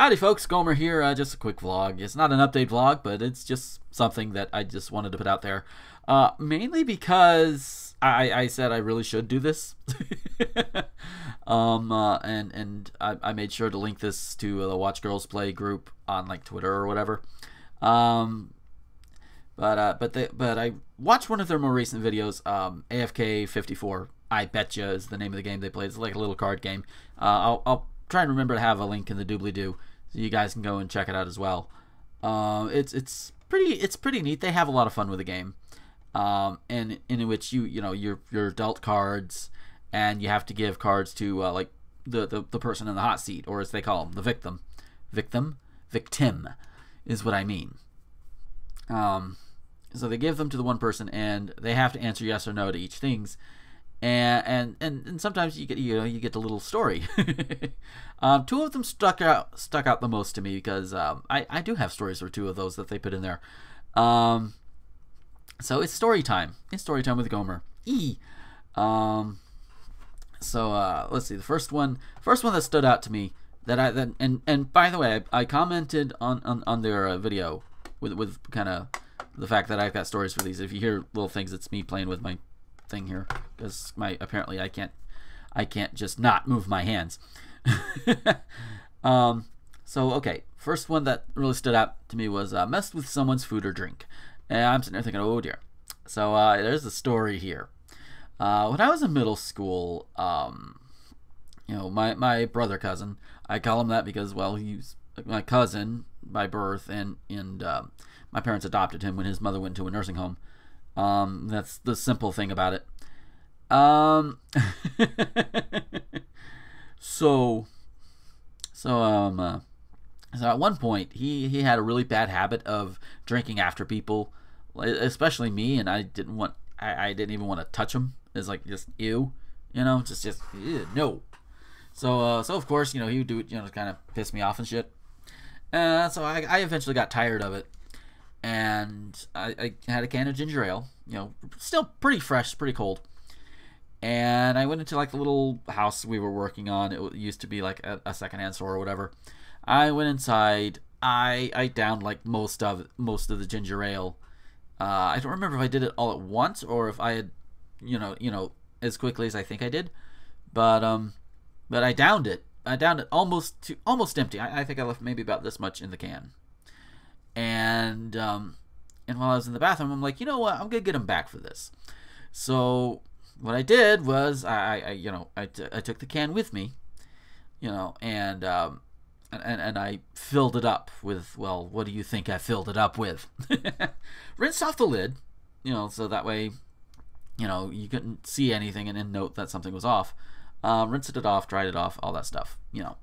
Howdy, folks. Gomer here. Uh, just a quick vlog. It's not an update vlog, but it's just something that I just wanted to put out there. Uh, mainly because I, I said I really should do this. um, uh, and and I, I made sure to link this to the Watch Girls Play group on like Twitter or whatever. Um, but uh, but they, but I watched one of their more recent videos. Um, AFK 54. I betcha is the name of the game they played. It's like a little card game. Uh, I'll, I'll try and remember to have a link in the doobly doo so you guys can go and check it out as well. Um, it's it's pretty it's pretty neat. They have a lot of fun with the game, um, and in which you you know you're you're dealt cards, and you have to give cards to uh, like the, the the person in the hot seat, or as they call them, the victim, victim, victim, is what I mean. Um, so they give them to the one person, and they have to answer yes or no to each things and and and, and sometimes you get you know you get a little story. um, two of them stuck out stuck out the most to me because um, I I do have stories for two of those that they put in there. Um, so it's story time. It's story time with Gomer. E. Um, so uh, let's see. The first one, first one that stood out to me that I then and and by the way, I, I commented on on, on their uh, video with with kind of the fact that I've got stories for these. If you hear little things, it's me playing with my thing here because my apparently I can't I can't just not move my hands. um, so okay, first one that really stood out to me was uh, messed with someone's food or drink, and I'm sitting there thinking, oh dear. So uh, there's a story here. Uh, when I was in middle school, um, you know, my my brother cousin, I call him that because well, he's my cousin by birth, and and um, my parents adopted him when his mother went to a nursing home. Um, that's the simple thing about it. Um, so, so um, uh, so at one point he he had a really bad habit of drinking after people, especially me, and I didn't want I, I didn't even want to touch him. It's like just ew, you know, just just ew, no. So uh, so of course you know he would do it, you know, kind of piss me off and shit. Uh, so I, I eventually got tired of it and I, I, had a can of ginger ale, you know, still pretty fresh, pretty cold. And I went into like the little house we were working on. It used to be like a, a secondhand store or whatever. I went inside. I I downed like most of most of the ginger ale. Uh, I don't remember if I did it all at once or if I had, you know, you know, as quickly as I think I did. But um, but I downed it. I downed it almost to almost empty. I, I think I left maybe about this much in the can and um, and while I was in the bathroom, I'm like, you know what? I'm gonna get him back for this. So what I did was I, I you know I, t- I took the can with me, you know, and um, and and I filled it up with well, what do you think I filled it up with? Rinsed off the lid, you know, so that way, you know, you couldn't see anything and then note that something was off. Um, rinsed it off, dried it off, all that stuff, you know,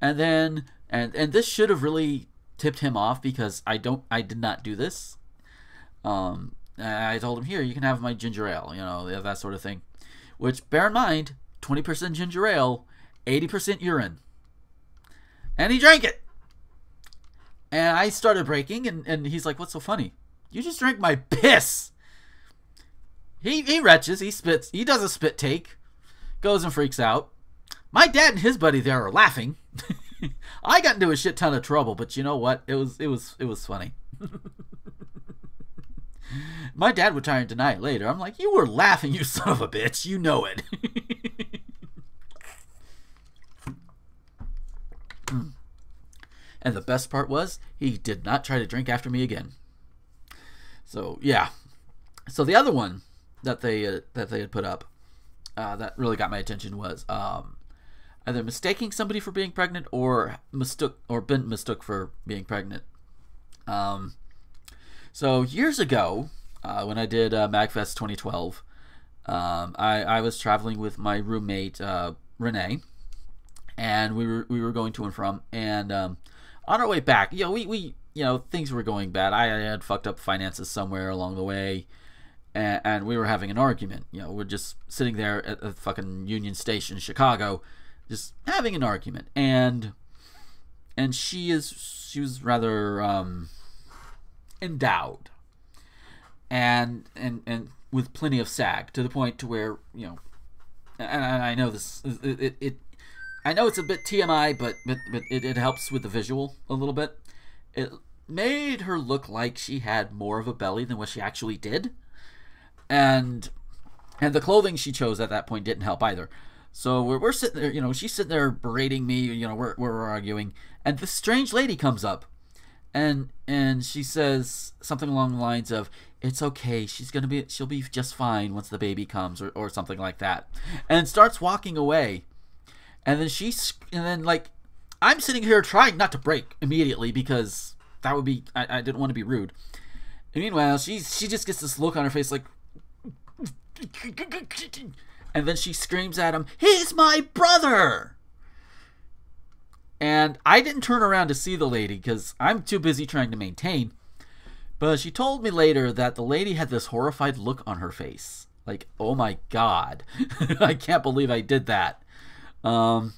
and then and and this should have really tipped him off because I don't I did not do this. Um, I told him here you can have my ginger ale, you know that sort of thing. Which bear in mind, twenty percent ginger ale, eighty percent urine, and he drank it. And I started breaking, and, and he's like, "What's so funny? You just drank my piss." He he retches, he spits, he does a spit take, goes and freaks out. My dad and his buddy there are laughing. I got into a shit ton of trouble, but you know what? It was it was it was funny. My dad would try and deny it later. I'm like, you were laughing, you son of a bitch. You know it. and the best part was, he did not try to drink after me again. So yeah. So the other one that they uh, that they had put up uh, that really got my attention was um, either mistaking somebody for being pregnant or mistook or been mistook for being pregnant. Um, so years ago, uh, when I did uh, Magfest 2012, um, I, I was traveling with my roommate uh, Renee, and we were we were going to and from, and um, on our way back, you know, we, we you know things were going bad. I, I had fucked up finances somewhere along the way. And, we were having an argument. You know, we're just sitting there at the fucking Union Station, Chicago, just having an argument and and she is she was rather um, endowed and and and with plenty of sag to the point to where you know and, I know this it, it, it I know it's a bit TMI, but but, but it, it helps with the visual a little bit. It made her look like she had more of a belly than what she actually did, and and the clothing she chose at that point didn't help either. So we're, we're sitting there, you know, she's sitting there berating me, you know, we're, we're arguing, and this strange lady comes up, and and she says something along the lines of, "It's okay, she's gonna be, she'll be just fine once the baby comes," or, or something like that, and starts walking away, and then she's, and then like, I'm sitting here trying not to break immediately because that would be, I, I didn't want to be rude. And meanwhile, she she just gets this look on her face like and then she screams at him, He's my brother! And I didn't turn around to see the lady because I'm too busy trying to maintain. But she told me later that the lady had this horrified look on her face. Like, oh my god. I can't believe I did that. Um,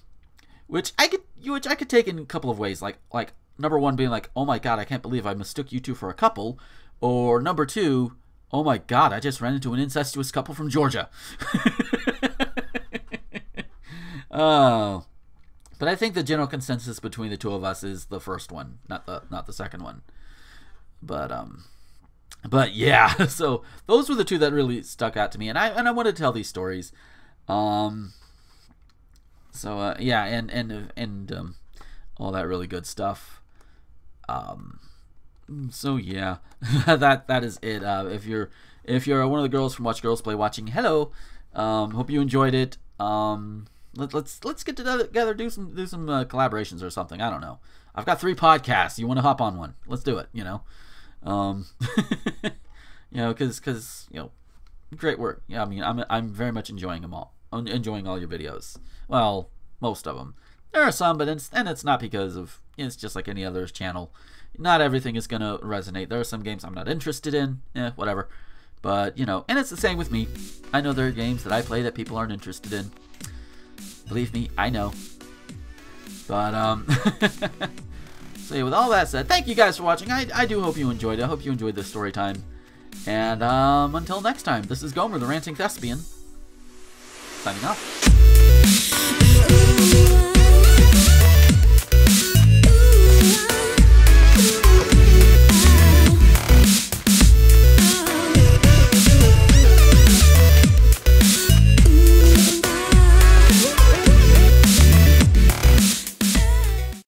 which I could which I could take in a couple of ways. Like like number one being like, oh my god, I can't believe I mistook you two for a couple. Or number two, oh my god, I just ran into an incestuous couple from Georgia. oh. But I think the general consensus between the two of us is the first one, not the not the second one. But um but yeah, so those were the two that really stuck out to me and I and I wanted to tell these stories. Um so uh, yeah, and and and um, all that really good stuff. Um so yeah, that that is it. Uh, if you're if you're one of the girls from Watch Girls Play watching, hello. Um, hope you enjoyed it. Um, let, us let's, let's get together, do some do some uh, collaborations or something. I don't know. I've got three podcasts. You want to hop on one? Let's do it. You know, um, you know, because because you know, great work. Yeah, I mean, I'm I'm very much enjoying them all. Enjoying all your videos. Well, most of them. There are some, but it's, and it's not because of it's just like any other channel not everything is going to resonate. There are some games I'm not interested in. Eh, whatever. But, you know, and it's the same with me. I know there are games that I play that people aren't interested in. Believe me, I know. But, um... so, yeah, with all that said, thank you guys for watching. I, I do hope you enjoyed it. I hope you enjoyed this story time. And, um, until next time, this is Gomer, the Ranting Thespian, signing off.